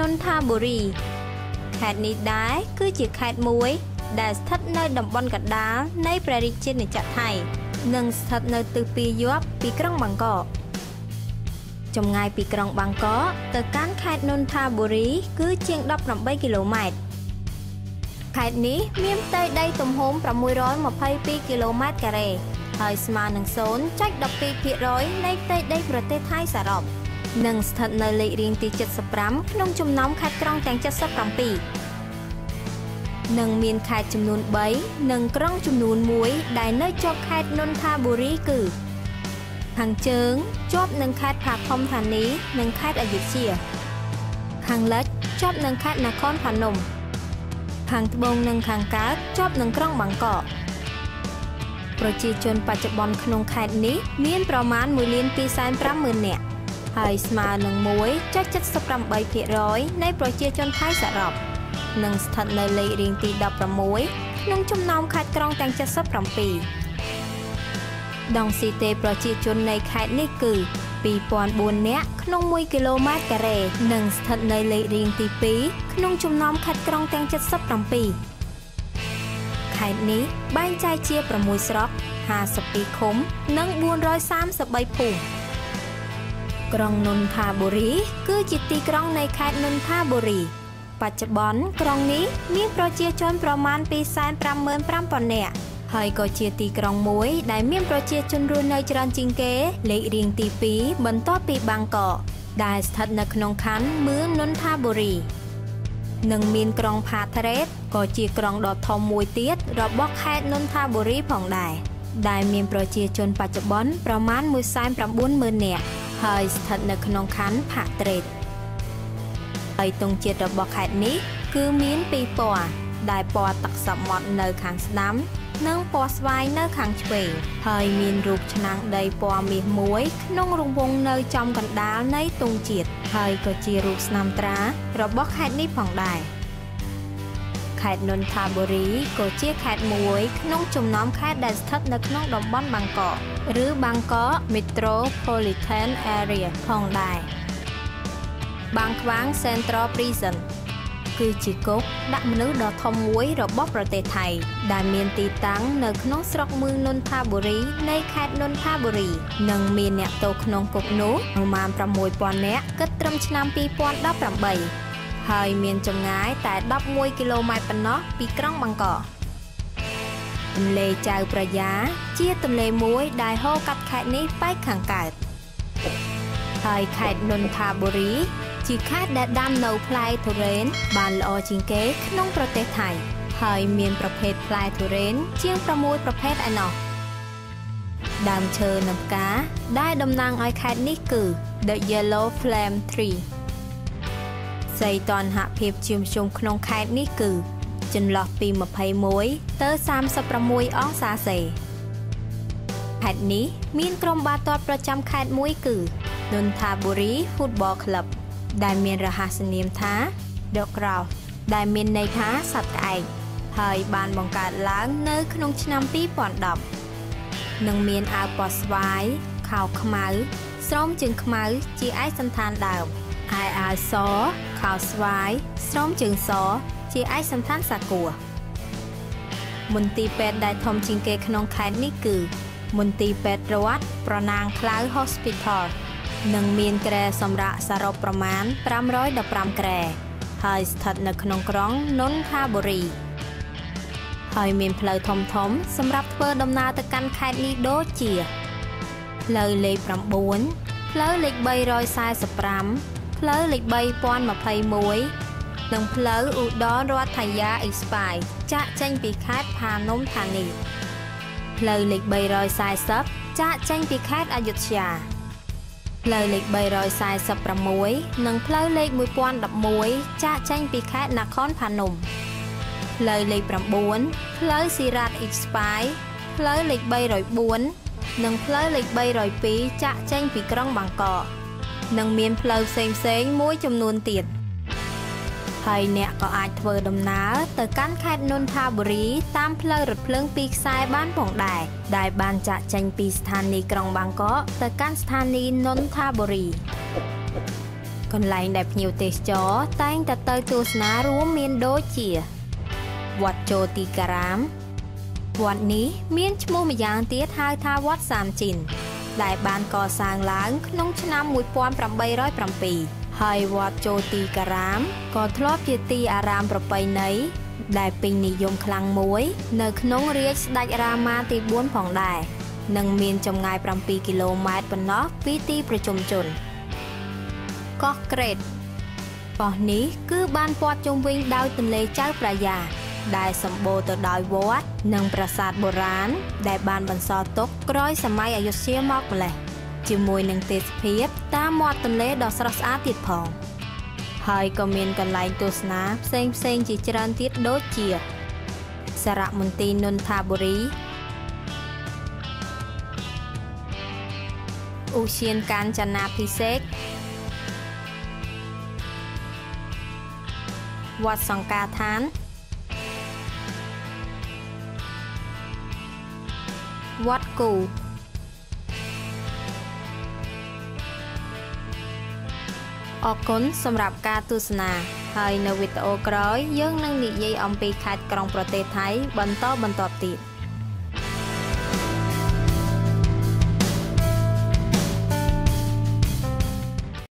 នន្ទាបុរីខេត្តនេះដែរគឺជាខេត្តមួយ ដែលស្ថិតនៅតំបន់កណ្ដាលនៃព្រះរាជាណាចក្រថៃនិងស្ថិតនៅទិសពាយ័ព្យពីក្រុងបាងកកចម្ងាយពីក្រុងបាងកកទៅកាន់ខេត្តនន្ទាបុរី គឺជាង18គីឡូម៉ែត្រខេត្តនេះមានផ្ទៃដីទំហំ622គីឡូម៉ែត្រការ៉េហើយស្មើនឹង0.12%នៃផ្ទៃដីប្រទេសថៃសរុប និងស្ថិតនៅលេខរៀងទី75ក្នុងចំណោមខេត្តក្រុងទាំង77និងមានខេត្តចំនួន3និងក្រុងចំនួន1ដែលនៅជាប់ខេត្តនន្ទាបុរីគឺខាងជើងជាប់នឹងខេត្តផាថុំធានីនិងខេត្តអយុធ្យាខាងលិចជាប់នឹងខេត្តនគរផានំខាងត្បូងនិងខាងកើតជាប់នឹងក្រុងបាងកកប្រជាជនបច្ចុប្បន្នក្នុងខេត្តនេះមានប្រមាណ1លាន250,000នាក់ ហើយស្មើនឹង1.78%នៃប្រជាជនថៃសរុបនិងស្ថិតនៅលេខរៀងទី16ក្នុងចំណោមខេត្តក្រុងទាំង77ដងស៊ីតេប្រជាជននៃខេត្តនេះគឺ2004នាក់ក្នុង1គីឡូម៉ែត្រការ៉េនិងស្ថិតនៅលេខរៀងទី2ក្នុងចំណោមខេត្តក្រុងទាំង77ខេត្តនេះបែងចែកជា6ស្រុក52ឃុំ និង433ភូមិ ក្រុងនន្ទាបុរី គឺជាទីក្រុងនៃខេត្តនន្ទាបុរី បច្ចុប្បន្នក្រុងនេះមានប្រជាជនប្រមាណ255,000នាក់ហើយក៏ជាទីក្រុងមួយដែលមានប្រជាជនរស់នៅច្រើនជាងគេ លេខរៀងទី2បន្ទាប់ពីបាងកកដែលស្ថិតនៅក្នុងខណ្ឌមឿងនន្ទាបុរីនិងមានក្រុងផាថរ៉េតក៏ជាក្រុងដ៏ធំមួយទៀតរបស់ខេត្តនន្ទាបុរីផងដែរដែលមានប្រជាជនបច្ចុប្បន្នប្រមាណ190,000នាក់ ហើយស្ថិតនៅក្នុងខណ្ឌផាត្រេតហើយទង់ជាតិរបស់ខេត្តនេះ គឺមានពីរពណ៌ដែលពណ៌ទឹកសមុទ្រនៅខាងស្ដាំ និងពណ៌ស្វាយនៅខាងឆ្វេងហើយមានរូបឆ្នាំងដីពណ៌មាសមួយ ក្នុងរង្វង់នៅចំកណ្ដាលនៃទង់ជាតិហើយក៏ជារូបស្នាមត្រារបស់ខេត្តនេះផងដែរ ខេត្តនន្ទាបុរីក៏ជាខេត្តមួយក្នុងចំណោមខេត្តដែលស្ថិតនៅក្នុងតំបន់បាងកកឬបាងកក Metropolitan Area ផងដែរបាងខ្វាង Central Prison គឺជាគុកដាក់មនុស្សដ៏ធំមួយរបស់ប្រទេសថៃ ដែលមានទីតាំងនៅក្នុងស្រុកមឿងនន្ទាបុរីនៃខេត្តនន្ទាបុរីនិងមានអ្នកទោសក្នុងគុកនោះប្រមាណ6000នាក់គិតត្រឹមឆ្នាំ2018 ហើយមានចម្ងាយតែ11គីឡូម៉ែត្រប៉ុណ្ណោះពីក្រុងបាងកកទន្លេចៅប្រយ៉ា ជាទន្លេមួយដែលហូរកាត់ខេត្តនេះបែកខាងកើតហើយខេត្តនន្ទាបុរី ជាខេត្តដែលដាំនៅផ្លែទុរេន បានល្អជាងគេក្នុងប្រទេសថៃហើយមានប្រភេទផ្លែទុរេន ជាង6ប្រភេទឯណោះដើមឈើនិងផ្កាដែលតំណាងឲ្យខេត្តនេះគឺ The Yellow Flame Tree សីតុណ្ហភាពជាមធ្យមក្នុងខេត្តនេះគឺចន្លោះពី21ទៅ36អង្សាសេខេត្តនេះមានក្រុមបាល់ទាត់ប្រចាំខេត្តមួយគឺ Nonthaburi Football Club ដែលមានរហស្សនាមថា The Crow ដែលមានន័យថាសត្វក្អែកហើយបានបង្កើតឡើងនៅក្នុងឆ្នាំ2010និងមានអាវពណ៌ស្វាយខោខ្មៅស្រោមជើងខ្មៅជាឯកសន្តានដើម ហើយអាវសខោស្វាយស្រោមជើងស ជាឯកសន្តានសាគូមន្ទីរពេទ្យដែលធំជាងគេក្នុងខេត្តនេះគឺ មន្ទីរពេទ្យរដ្ឋប្រណាងខ្លៅ Hospital និងមានក្រែសម្រាប់សរុបប្រមាណ515ក្រែហើយស្ថិតនៅក្នុងក្រុងនន្ទាបុរីហើយមានផ្លូវធំធំ សម្រាប់ធ្វើដំណើរទៅកាន់ខេត្តនេះដូចជាផ្លូវលេខ9ផ្លូវលេខ345 ផ្លូវលេខ3021និងផ្លូវឧត្តររដ្ឋយាអេស្ប៉ាយចាក់ចេញពីខេត្តផានំថានីផ្លូវលេខ340ចាក់ចេញពីខេត្តអយុធ្យាផ្លូវលេខ346និងផ្លូវលេខ1011ចាកចេញពីខេត្តនគរផានំផ្លូវលេខ9ផ្លូវស៊ីរ៉ាតអ៊ីស្ប៉ាយផ្លូវលេខ304និងផ្លូវលេខ302ចាកចេញពីក្រុងបាងកក និងមានផ្លូវផ្សេងៗមួយចំនួនទៀតហើយអ្នកក៏អាចធ្វើដំណើរទៅកាន់ខេត្តនន្ទាបុរីតាមផ្លូវរថភ្លើងពីរខ្សែបានផងដែរដែលបានចាក់ចេញពីស្ថានីយ៍ក្រុងបាងកកទៅកាន់ស្ថានីយ៍នន្ទាបុរីកន្លែងដែលភ្ញៀវទេសចរតែងតែទៅទស្សនារួមមានដូចជាវត្តជោទីការ៉ាមវត្តនេះមានឈ្មោះម្យ៉ាងទៀតហៅថាវត្តសាមជីន ដែលបានកសាងឡើងក្នុងឆ្នាំ1807ហើយវត្តជោទីការ៉ាមក៏ធ្លាប់ជាទីអារាមប្រពៃណីដែលពេញនិយមខ្លាំងមួយ នៅក្នុងរាជស្ដេចរាមាទី4ផងដែរនិងមានចម្ងាយ7គីឡូម៉ែត្រប៉ុណ្ណោះពីទីប្រជុំជនកោះក្រេតកោះនេះគឺបានព័ទ្ធជុំវិញដោយទន្លេចៅប្រយ៉ា ដែលសម្បូរទៅដោយវត្តនិងប្រាសាទបុរាណដែលបានបន្សល់ទុកក្រោយសម័យអយុធ្យាមកម្លេះជាមួយនឹងទេសភាពតាមមាត់ទន្លេដ៏ស្រស់ស្អាតទៀតផងហើយក៏មានកន្លែងទស្សនាផ្សេងផ្សេងជាច្រើនទៀតដូចជាសារមន្ទីរនន្ទាបុរីឧស្សាហកាញ្ចនាភិសេកវត្តសង្កាឋាន វត្តគូអរគុណសម្រាប់ការទស្សនាហើយនៅវីដេអូក្រោយយើងនឹងនិយាយអំពីខេត្តក្រុងប្រទេសថៃបន្តបន្តទៀត។